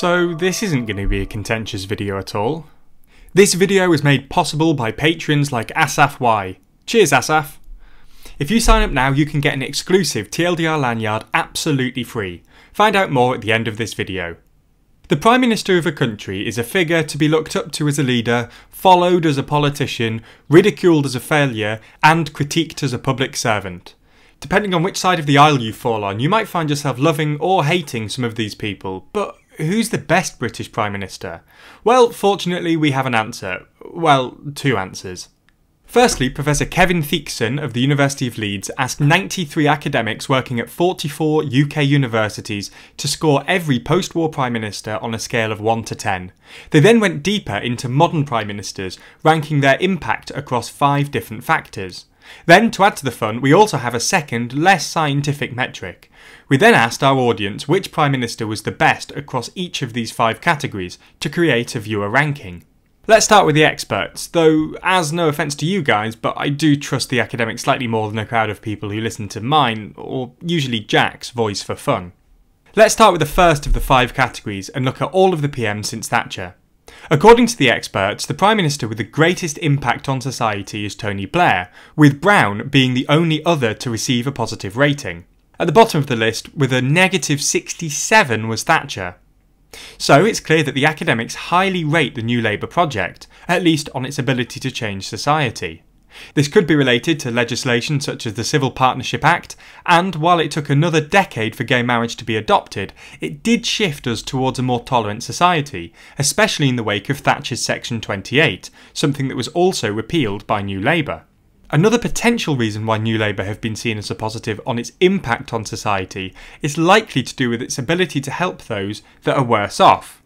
So this isn't going to be a contentious video at all. This video was made possible by patrons like Asaf Y. Cheers Asaf! If you sign up now you can get an exclusive TLDR lanyard absolutely free. Find out more at the end of this video. The Prime Minister of a country is a figure to be looked up to as a leader, followed as a politician, ridiculed as a failure, and critiqued as a public servant. Depending on which side of the aisle you fall on, you might find yourself loving or hating some of these people, but who's the best British Prime Minister? Well, fortunately, we have an answer. Well, two answers. Firstly, Professor Kevin Theakston of the University of Leeds asked 93 academics working at 44 UK universities to score every post war Prime Minister on a scale of 1 to 10. They then went deeper into modern Prime Ministers, ranking their impact across five different factors. Then, to add to the fun, we also have a second, less scientific metric. We then asked our audience which Prime Minister was the best across each of these five categories to create a viewer ranking. Let's start with the experts, though, as no offence to you guys, but I do trust the academics slightly more than a crowd of people who listen to mine, or usually Jack's, voice for fun. Let's start with the first of the five categories and look at all of the PMs since Thatcher. According to the experts, the Prime Minister with the greatest impact on society is Tony Blair, with Brown being the only other to receive a positive rating. At the bottom of the list, with a negative 67, was Thatcher. So it's clear that the academics highly rate the New Labour project, at least on its ability to change society. This could be related to legislation such as the Civil Partnership Act, and while it took another decade for gay marriage to be adopted, it did shift us towards a more tolerant society, especially in the wake of Thatcher's Section 28, something that was also repealed by New Labour. Another potential reason why New Labour have been seen as a positive on its impact on society is likely to do with its ability to help those that are worse off.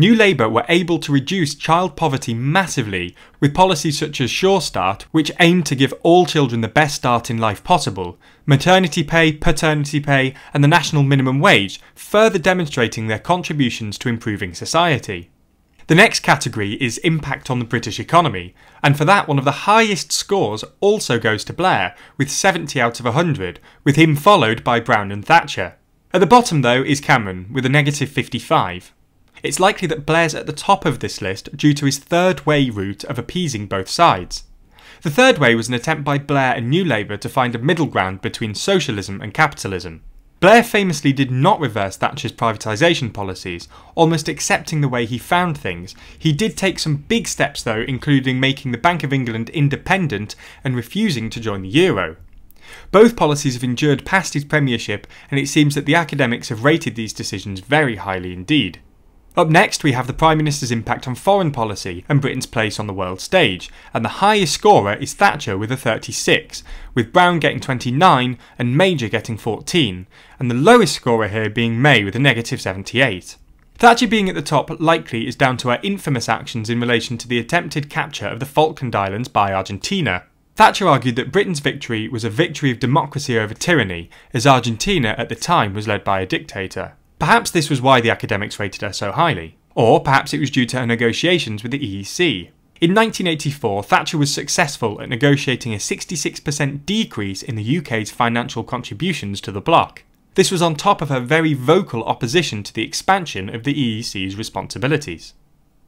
New Labour were able to reduce child poverty massively with policies such as Sure Start, which aimed to give all children the best start in life possible, maternity pay, paternity pay, and the national minimum wage, further demonstrating their contributions to improving society. The next category is impact on the British economy, and for that one of the highest scores also goes to Blair, with 70 out of 100, with him followed by Brown and Thatcher. At the bottom though is Cameron, with a negative 55. It's likely that Blair's at the top of this list due to his third way route of appeasing both sides. The third way was an attempt by Blair and New Labour to find a middle ground between socialism and capitalism. Blair famously did not reverse Thatcher's privatisation policies, almost accepting the way he found things. He did take some big steps though, including making the Bank of England independent and refusing to join the euro. Both policies have endured past his premiership, and it seems that the academics have rated these decisions very highly indeed. Up next, we have the Prime Minister's impact on foreign policy and Britain's place on the world stage, and the highest scorer is Thatcher with a 36, with Brown getting 29 and Major getting 14, and the lowest scorer here being May with a negative 78. Thatcher being at the top likely is down to her infamous actions in relation to the attempted capture of the Falkland Islands by Argentina. Thatcher argued that Britain's victory was a victory of democracy over tyranny, as Argentina at the time was led by a dictator. Perhaps this was why the academics rated her so highly. Or perhaps it was due to her negotiations with the EEC. In 1984, Thatcher was successful at negotiating a 66% decrease in the UK's financial contributions to the bloc. This was on top of her very vocal opposition to the expansion of the EEC's responsibilities.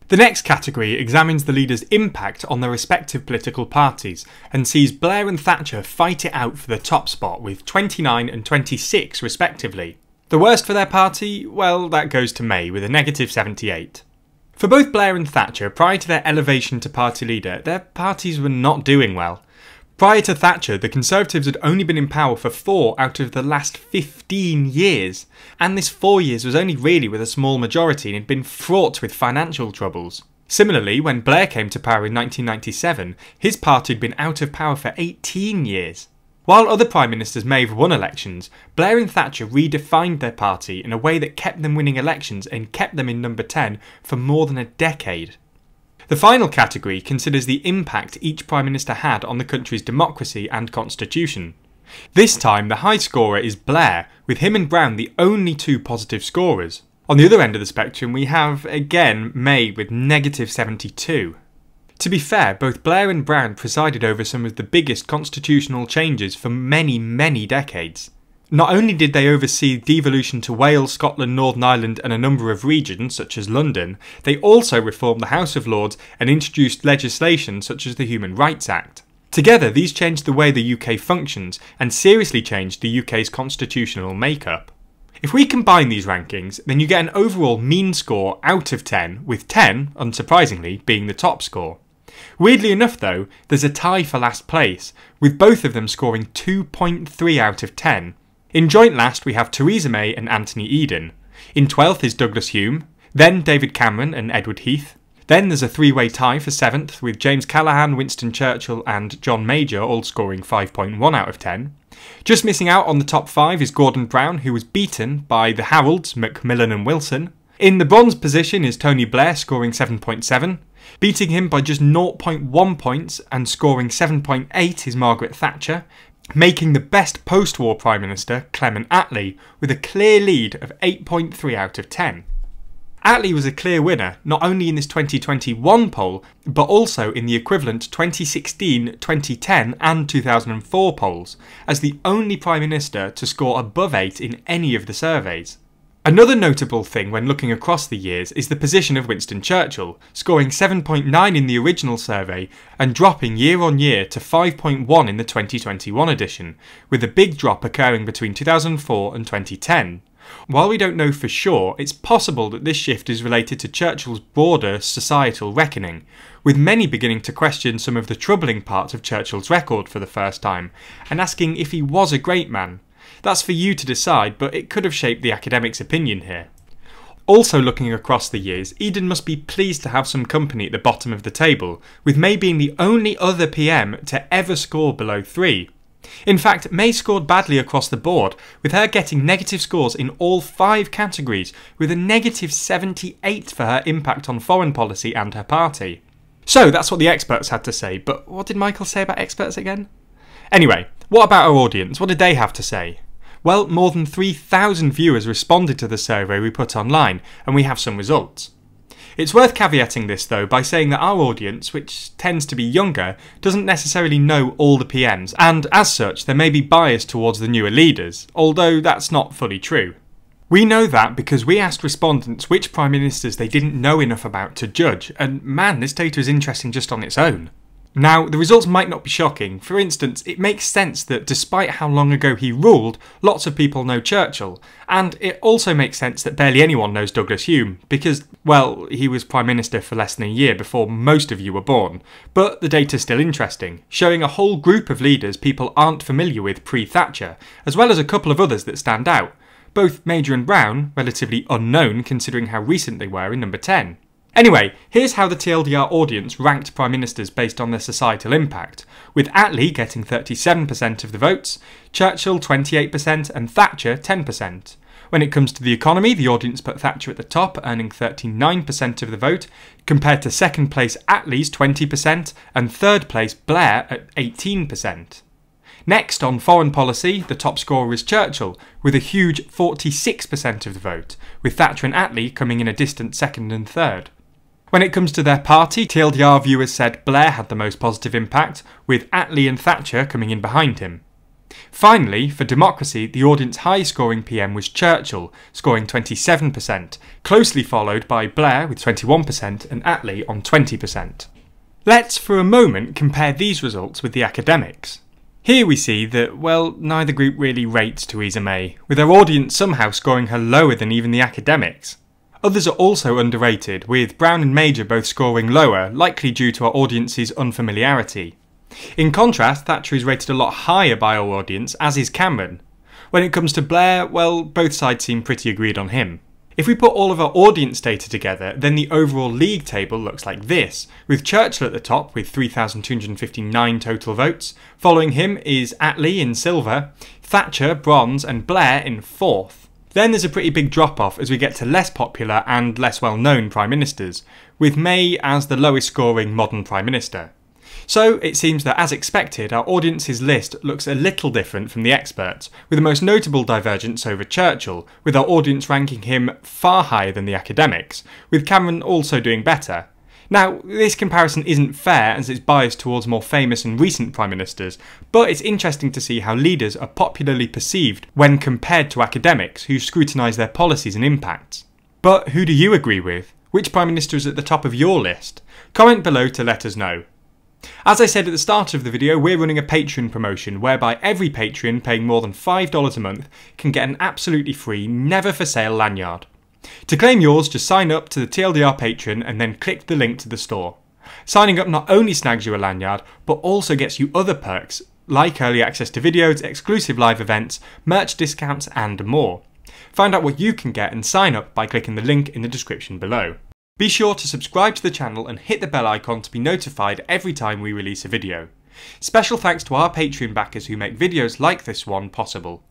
The next category examines the leaders' impact on their respective political parties and sees Blair and Thatcher fight it out for the top spot with 29 and 26 respectively. The worst for their party? Well, that goes to May with a negative 78. For both Blair and Thatcher, prior to their elevation to party leader, their parties were not doing well. Prior to Thatcher, the Conservatives had only been in power for four out of the last 15 years, and this four years was only really with a small majority and had been fraught with financial troubles. Similarly, when Blair came to power in 1997, his party had been out of power for 18 years. While other prime ministers may have won elections, Blair and Thatcher redefined their party in a way that kept them winning elections and kept them in number 10 for more than a decade. The final category considers the impact each prime minister had on the country's democracy and constitution. This time, the high scorer is Blair, with him and Brown the only two positive scorers. On the other end of the spectrum, we have, again, May with negative 72. To be fair, both Blair and Brown presided over some of the biggest constitutional changes for many, many decades. Not only did they oversee devolution to Wales, Scotland, Northern Ireland, and a number of regions, such as London, they also reformed the House of Lords and introduced legislation such as the Human Rights Act. Together, these changed the way the UK functions and seriously changed the UK's constitutional makeup. If we combine these rankings, then you get an overall mean score out of 10, with 10, unsurprisingly, being the top score. Weirdly enough, though, there's a tie for last place, with both of them scoring 2.3 out of 10, in joint last, we have Theresa May and Anthony Eden. In 12th is Douglas Home, then David Cameron and Edward Heath. Then there's a three way tie for 7th, with James Callaghan, Winston Churchill, and John Major all scoring 5.1 out of 10. Just missing out on the top 5 is Gordon Brown, who was beaten by the Harolds, Macmillan and Wilson. In the bronze position is Tony Blair scoring 7.7. Beating him by just 0.1 points and scoring 7.8 is Margaret Thatcher, making the best post war Prime Minister, Clement Attlee, with a clear lead of 8.3 out of 10. Attlee was a clear winner, not only in this 2021 poll, but also in the equivalent 2016, 2010, and 2004 polls, as the only Prime Minister to score above 8 in any of the surveys. Another notable thing when looking across the years is the position of Winston Churchill, scoring 7.9 in the original survey and dropping year on year to 5.1 in the 2021 edition, with a big drop occurring between 2004 and 2010. While we don't know for sure, it's possible that this shift is related to Churchill's broader societal reckoning, with many beginning to question some of the troubling parts of Churchill's record for the first time, and asking if he was a great man, that's for you to decide, but it could have shaped the academic's opinion here. Also looking across the years, Eden must be pleased to have some company at the bottom of the table, with May being the only other PM to ever score below 3. In fact, May scored badly across the board, with her getting negative scores in all five categories, with a negative 78 for her impact on foreign policy and her party. So that's what the experts had to say, but what did Michael say about experts again? Anyway, what about our audience? What did they have to say? Well, more than 3,000 viewers responded to the survey we put online, and we have some results. It's worth caveating this though by saying that our audience, which tends to be younger, doesn't necessarily know all the PMs, and as such, there may be bias towards the newer leaders, although that's not fully true. We know that because we asked respondents which Prime Ministers they didn't know enough about to judge, and man, this data is interesting just on its own. Now, the results might not be shocking. For instance, it makes sense that despite how long ago he ruled, lots of people know Churchill. And it also makes sense that barely anyone knows Douglas Home, because, well, he was Prime Minister for less than a year before most of you were born. But the data's still interesting, showing a whole group of leaders people aren't familiar with pre Thatcher, as well as a couple of others that stand out. Both Major and Brown, relatively unknown considering how recent they were in number 10. Anyway, here's how the TLDR audience ranked Prime Ministers based on their societal impact, with Attlee getting 37% of the votes, Churchill 28%, and Thatcher 10%. When it comes to the economy, the audience put Thatcher at the top, earning 39% of the vote, compared to second place Attlee's 20% and third place Blair at 18%. Next, on foreign policy, the top scorer is Churchill, with a huge 46% of the vote, with Thatcher and Attlee coming in a distant second and third. When it comes to their party, TLDR viewers said Blair had the most positive impact, with Attlee and Thatcher coming in behind him. Finally, for democracy, the audience high scoring PM was Churchill, scoring 27%, closely followed by Blair with 21% and Attlee on 20%. Let's for a moment compare these results with the academics. Here we see that, well, neither group really rates Theresa May, with her audience somehow scoring her lower than even the academics. Others are also underrated, with Brown and Major both scoring lower, likely due to our audience's unfamiliarity. In contrast, Thatcher is rated a lot higher by our audience, as is Cameron. When it comes to Blair, well, both sides seem pretty agreed on him. If we put all of our audience data together, then the overall league table looks like this, with Churchill at the top with 3,259 total votes. Following him is Attlee in silver, Thatcher, bronze, and Blair in fourth. Then there's a pretty big drop off as we get to less popular and less well known Prime Ministers, with May as the lowest scoring modern Prime Minister. So it seems that, as expected, our audience's list looks a little different from the experts, with the most notable divergence over Churchill, with our audience ranking him far higher than the academics, with Cameron also doing better. Now, this comparison isn't fair as it's biased towards more famous and recent prime ministers, but it's interesting to see how leaders are popularly perceived when compared to academics who scrutinise their policies and impacts. But who do you agree with? Which prime minister is at the top of your list? Comment below to let us know. As I said at the start of the video, we're running a Patreon promotion whereby every Patreon paying more than $5 a month can get an absolutely free, never for sale lanyard. To claim yours, just sign up to the TLDR Patreon and then click the link to the store. Signing up not only snags you a lanyard, but also gets you other perks like early access to videos, exclusive live events, merch discounts, and more. Find out what you can get and sign up by clicking the link in the description below. Be sure to subscribe to the channel and hit the bell icon to be notified every time we release a video. Special thanks to our Patreon backers who make videos like this one possible.